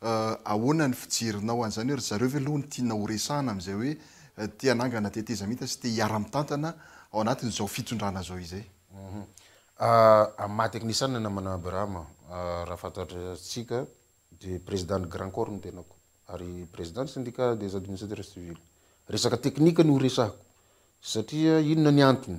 Ahoana ny fijerinao an'izany hoe ry zareo ve aloha no tiana horesahana amin'izay hoe te hanangana tetezamita sy te hiara-mitantana ao anatin'izao fitondrana izao izay? Amin'ny maha teknisiana namana Abraham, raha fantatsika dia prezidan'ny Grand Corps ny tenako ary prezidan'ny Syndicat des Administrateurs Civils. Resaka teknika no horesahiko satria inona ny antony?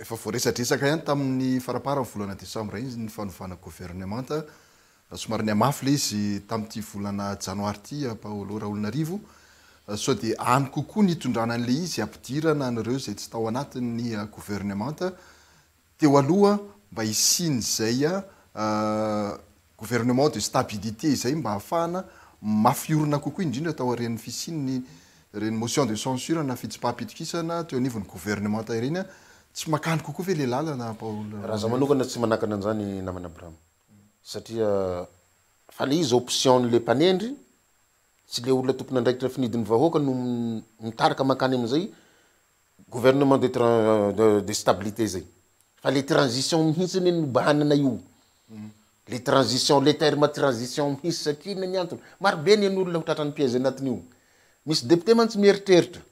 Efa voaresadresaka ihany tamin'ny faramparan'ny volana desambra iny ny fanovana governemanta. Raha somary nihamafy ilay izy tamin'ity volana janoary ity, Paolo Raholinarivo, sao dia any kokoa ny hitondrana an'ilay izy hampidirana an'ireo izay tsy tao anatin'ny governemanta teo aloha mba hisian'izay Gouvernement de stabilité izay mba hahafahana mafy orina kokoa indrindra taorian'ny fisian'ny ireny motion de censure na fitsipaham-pitokisana teo anivon'ny governemanta ireny an, tsy makany kokoa ve ilay lalana Paolo? Raha za manokana tsy manakana an'izany namana Abraham satria fa le izy option le mpanendry tsy le olona tompon'andraikitra finidin'ny vahoaka no mitarika mankany amin'izay gouvernement de de stabilité zay Fa le transition mihitsy anie no bahanana io, le transition, le terme transition mihitsy satria inona ny antony, maro be anie ny olona ho tratran'ny piège anatin'io, misy député mantsy mieritreritra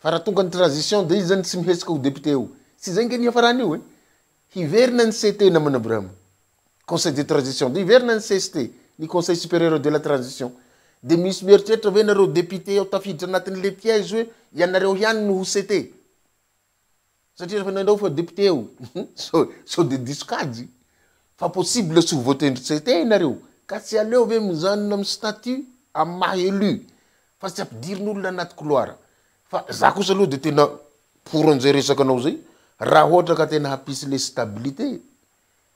fa raha tonga ny transition dia izy zany tsy mihetsika ho député eo, tsy izay ange ny hiafarany io e, hiverina ny CT namana Abraham, conseil de transition, dia hiverina ny CST, ny conseil supérieur de la transition, dia misy mieritreritra ve nareo député ao tafiditra anatin'le piège hoe ianareo ihany no ho CT? Satria rehefa nandrao fa député eo sao de diso kajy fa possible tsy ho voter ndry tsy te nareo ka tsy aleo ve mijanona am statut am maha élu fa tsy ampidirin olona anaty couloir fa za kosa aloha de tena pour anzay resakanao zay raha ohatra ka tena hampisy le stabilité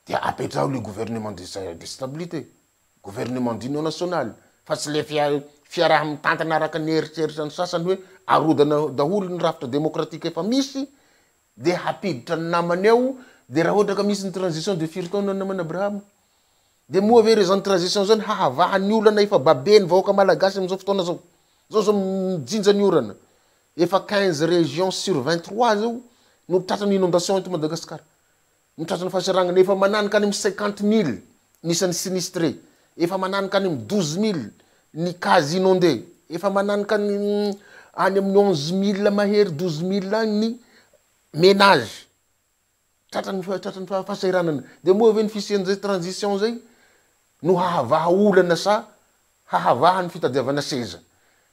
dia apetraho le gouvernement de stabilité. Gouvernement d'union nationale fa tsy le fiaraha mitantana araka ny eritreritran'ny sasany hoe arodana daholo ny rafitra demokratika efa misy de hampiditra ny namany ao de raha ohatra ka misy ny transition de firy taona naman Abraham de moa ve re zany transition zany hahavaha ny olana efa babe ny vahoaka malagasy amzao fotoana zao zao zao mijinja ny orana efa quinze regions sur vingt trois zao no tratran'ny inondation eto Madagascar Mitratry ny fahaserangana efa mananika any amin'ny cinquante mille ny isan'ny sinistre, efa mananika any amin'ny douze mille ny cas inondé, efa mananika ny any amin'ny onze mille mahery douze mille any ny menage tratra ny tratry ny fahasahiranana. Dia moa ve ny fisian'izay transition izay no hahavaha olana sa hahavaha ny fitadiavana seza?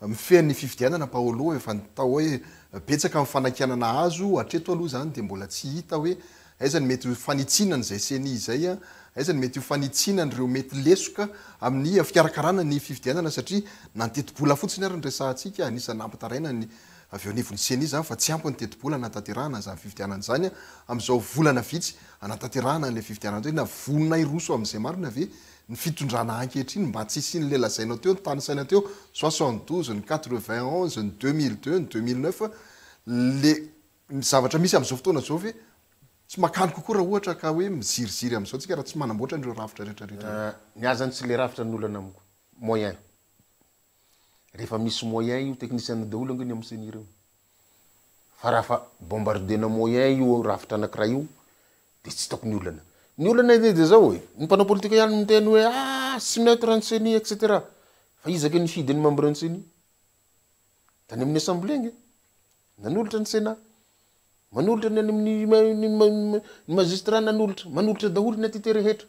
Mifehy ny fifidianana Paolo efa nitao hoe betsaka ny fanakianana azo hatreto aloha izany dia mbola tsy hita hoe aiza ny mety ho fanitsiana an'izay ceni izay, aiza ny mety ho fanitsiana an'ireo mety lesoka amin'ny fikarakarana ny fifidianana satria na ny tetibola fotsiny ary ny resahantsika anisan'ny nampitaraina ny avy eo anivon'ny ceni izany fa tsy ampy ny tetibola hanatanterahana an'izany fifidianana izany amin'izao volana vitsy hanatanterahana an'ilay fifidianana izay na vonona hiroso amin'izay marina ve ny fitondrana ankehitriny mba tsy hisian'ilay lazainao teo ny tanisaina teo soixante douze, ny quatre vingt onze, ny deux mille deux, ny deux mille neuf, le ny zavatra misy amin'izao fotoana izao ve tsy makany kokoa raha ohatra ka hoe miziriziry amin'izao tsika raha tsy manamboatra an'ireo rafitra rehetra rehetra ireo? Ny ahy zany tsy le rafitra ny olana amiko, moyen, rehefa misy moyen io technician daholo ange ny amin'ny ceni reo. fa raha fa bombardena moyen io rafitra anakiray io de tsy hitako ny olana ny olana anie de zao e ny mpanao politika ihany miteny hoe ah tsy mety raha ny ceni etc fa iza kay nifidy ny membre ny ceni tany amin'ny assemblée nge nanolotra ny senat manolotra ny any amin'ny ny magistrat nanolotra manolotra daholo ny entité rehetra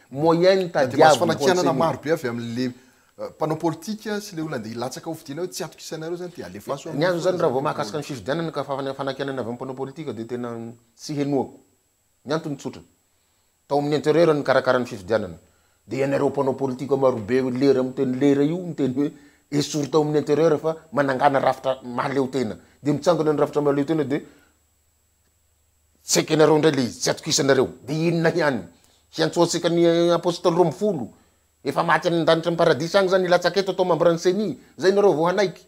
Moyen ny tadiavo ny Dia mahazo fanakianana maro be avy amin le mpanao politika sy le olona ndeha hilatsaka ho fidiana eo, tsy atokisana reo zany dia alefaso aminy. Ny azy zany raha vao mahakasika ny fifidianana ka fanakianana avy amin mpanao politika dia tena tsy henoako. Ny antony tsotra, tao amin interieur ny karakara ny fifidianana dia ianareo mpanao politika maro be lera miteny lera io miteny hoe esory tao amin interieur fa manangana rafitra mahaleo tena dia mitsangana ny rafitra mahaleo tena dia Tsy haiko ianareo indray le izy, tsy atokisanareo. De inona ihany? Hiantsoantsika ny Apôstôly roa ambin'ny folo efa maty any an-danitra amin'ny Paradisa agny zany hilatsaka eto atao mambran'ny ceni? Zay nareo vao hanaiky?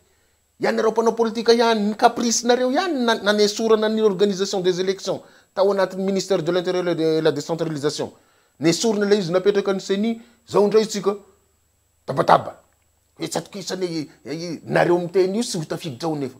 Ianareo mpanao politika ihany, ny caprice-nareo ihany na- nanesorana ny organisation des elections tao anatin'ny Ministère de l'Intérieur et de la Décentralisation. Nesorina le izy napetraka ny ceni, zao indray tsika tabataba. Hoe tsy atokisana e, nareo miteny io tsy ho tafiditra ao anefa.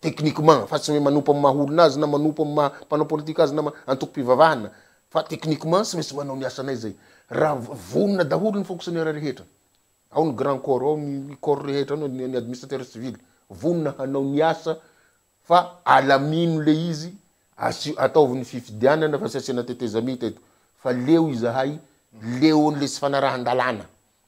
techniquement fa tsy hoe manompo amin'ny maha olona azy na manompo amin'ny maha mpanao politika azy na antokom-pivavahana fa techniquement tsy maintsy manao ny asanay zay raha vonona daholo ny fonctionnaire rehetra ao ny grand corps ao ny corps rehetra ao ny administrateur civil vonona hanao ny asa fa alamino le izy asio ataovy ny fifidianana fa tsy asiana tetezamita eto fa leo izahay leo an'le tsy fanarahan-dalàna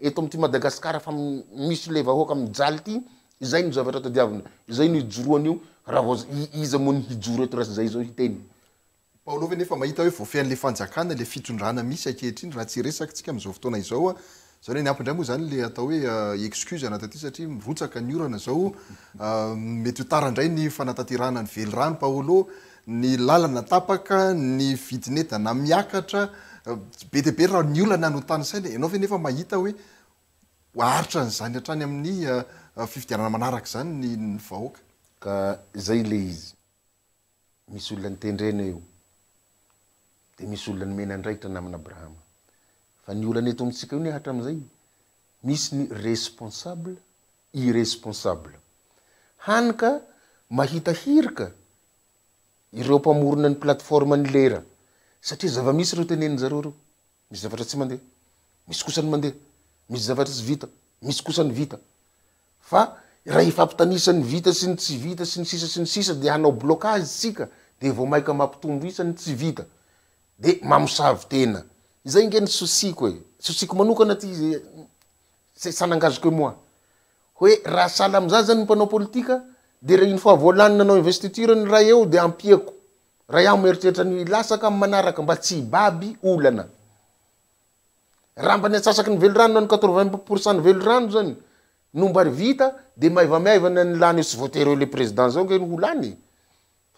Eto amin'ity Madagasikara fa misy ilay vahoaka mijaly ity, izay no zavatra tadiavina, izay no ijoroany io, raha vao iza moa no hijoro eto raha izay izao hiteny. Paolo ve nefa mahita hoe voafehan'ilay fanjakana ilay fitondrana misy ankehitriny raha tsy resaka tsika amin'izao fotoana izao an? Izany hoe ny ampy indray moa izany ilay atao hoe excuse anao taty satria mirotsaka ny orana izao, mety ho tara indray ny fanatanterahana ny velirano Paolo, ny lalana tapaka, ny vidin'entana miakatra, be dia be raha ny olana no tanisaina e! Ianao ve nefa mahita hoe ho aritra an'izany hatrany amin'ny fifidianana manaraka izany ny ny vahoaka? Ka izay ilay izy, misy olona nitendrena eo, dia misy olona nomena andraikitra namana Abrahama. Fa ny olana eto amintsika io anie hatramin'izay, misy ny responsable, irresponsable. Hany ka mahita hirika ireo mpamorona ny plateforme ny lera satria zava-misy ireo tenenin zareo ireo. Misy zavatra tsy mandeha, misy kosa ny mandeha, misy zavatra tsy vita, misy kosa ny vita. Fa raha ifampitanisa ny vita sy ny tsy vita sy ny sisa sy ny sisa dia hanao blocage isika dia vao maika mampitombo isa ny tsy vita. Dia mamosavy tena. Izay ange ny souci-ko e. Souci-ko manokana ty c'est ça n'engage que moi hoe raha sahala amin'izany zany ny mpanao politika de re une fois voalany nanao investiture ny ray eo de ampiako ray aho mieritreritra ny hilatsaka amin'ny manaraka mba tsy hibaby olana raha mba ny atsasaky ny velirano na ny quatre vingt pour cent ny velirano zany no mba vita de maivamaivana ny lany eo tsy voatery eo le président zao ange ny ho lany e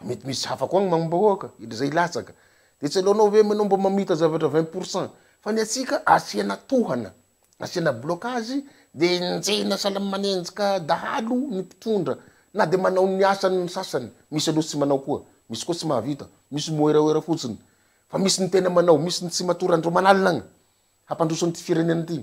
Mety misy hafa koa ny mamim-bahoaka, ilzay latsaka. Dia tsy aleonao ve manao mba mamita zavatra vingt pour cent. Fa ny antsika asiana tohana, asiana blocage dia enjehina sahala manenjika dahalo ny mpitondra. Na dia manao ny asany ny sasany, misy aloha tsy manao koa, misy koa tsy mahavita, misy moeraoera fotsiny. Fa misy ny tena manao, misy ny tsy matoran-dRamanalina agny hampandroso an'ity firenena ity.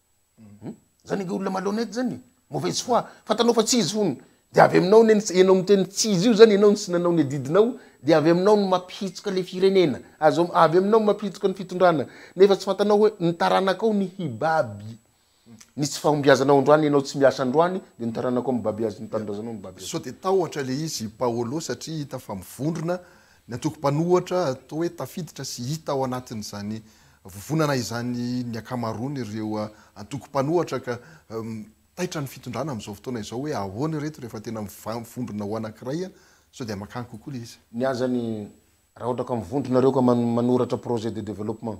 Zany anga olona malhonnête zany e. Mauvaise foi. Fantanao fa tsy izy hono. Dia avy aminao anie ny ianao miteny tsy izy io zany ianao no tsy nanao ny adidinao dia avy aminao no mampihitsoka le firenena. Azo avy aminao mampihitsoka ny fitondrana. Nefa tsy fantanao hoe ny taranakao ny hibaby ny tsy fahombiazanao androany ianao tsy miasa androany dia ny taranakao mibaby azy ny tanindrazanao mibaby azy. Sao dia tahotra le izy Paolo satria hita fa mivondrona Ny antoko mpanohatra toa hoe tafiditra sy hita ao anatin'izany vovonana izany ny ankamaroan'ireo antoko mpanohatra ka taitra ny fitondrana amin'izao fotoana izao hoe ahoana ireto rehefa tena mivondrona ho anankiray sao dia makany kokoa ilay izy. Ny ahy izany raha ohatra ka mivondrona ireo ka manoratra projet de développement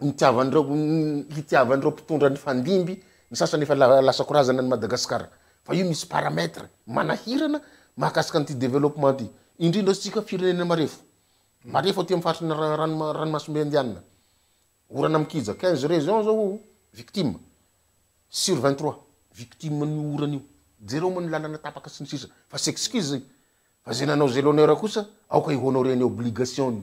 nitiavan'ireo hitiavan'ireo mpitondra nifandimby, ny sasany efa lasako razana an'i Madagasikara. Fa io misy paramètre manahirana mahakasika an'ity développement ity. Indrindra isika firenena marefo. Marefo aty amin'ny faritry ny ranomasimbe indianina. Orana mikija, quinze régions zao victimes sur vingt trois victimes an'io orana io. Jereo moa ny lalana tapaka sy ny sisa. Fa s'excuse fa zay nanao zay l'honneur kosa aoka hi-honorer ny obligation-ny.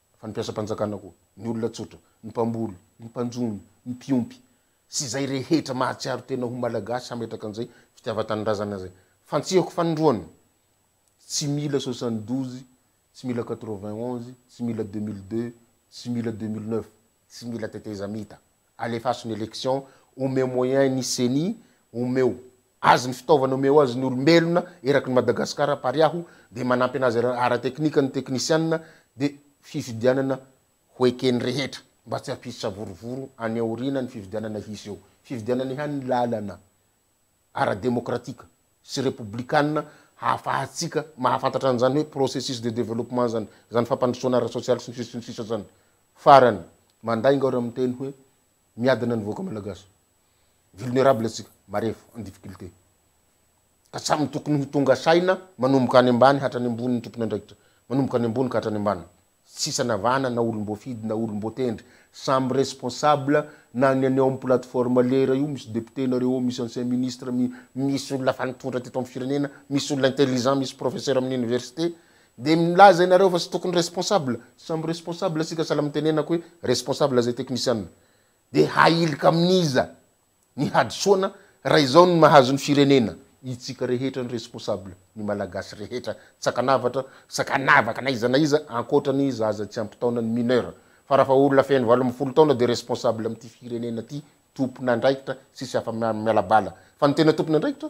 fa ny mpiasam-panjakana koa, ny olona tsotra, ny mpamboly, ny mpanjono, ny mpiompy, sy izay rehetra mahatsiaro tena ho Malagasy hametraka an'izay fitiavan-tanindrazana izay. Fantsihako fanindroany, tsy mila soixante douze, tsy mila quatre-vingt onze, tsy mila deux mille deux, tsy mila deux mille neuf, Tsy mila tetezamita. Alefaso ny election, omeo moyen ny ceni, omeo Azy ny fitaovana, omeo Azy ny olombelona eraky ny Madagascar apariaho dia manampy anazy ara technique ny technicianina dia fifidianana ho ekeny rehetra mba tsy hampisy savorovoro any aoriana ny fifidianana hisy eo. Fifidianana ihany ny lalana. ara-demokratika sy repoblikanina hahafahantsika mahafantatra an'izany hoe processus de développement izany, izany fampandrosoana ara-sosialy sy ny sisa sy ny sisa izany. Farany, mandainga aho raha miteny hoe miadana ny vahoaka malagasy. Vulnerable antsika, marefo, en difficulté. Ka samy tokony ho tonga saina manomboka any ambany hatrany ambony ny tompon'andraikitra, manomboka any ambony ka hatrany ambany. Tsisy anavahana na olom-boafidy na olom-boatendry. Samy responsable na ny any ao amin'ny plateforme lera io misy député nareo ao, misy ancien ministre, mi, misy olona efa nitondra teto amin'ny firenena, misy olona intelligent, misy professeur amin'ny université. Dia milaza ianareo fa tsy tokony responsable. Samy responsable isika sahala amin'ny tenenako hoe responsable izay teknisiana. Dia hahilika amin'iza? Ny hadisoana raha izao no mahazo ny firenena, itsika rehetra ny responsable, ny malagasy rehetra, tsakanavatra, sakanavaka n'aiza n'aiza ankoatra ny zaza tsy ampy taona, ny mineur, fa raha fa olona feno valo ambin'ny folo taona dia responsable amin'ity firenena ity, tompon'andraikitra, tsisy afa miala bala, fa ny tena tompon'andraikitra,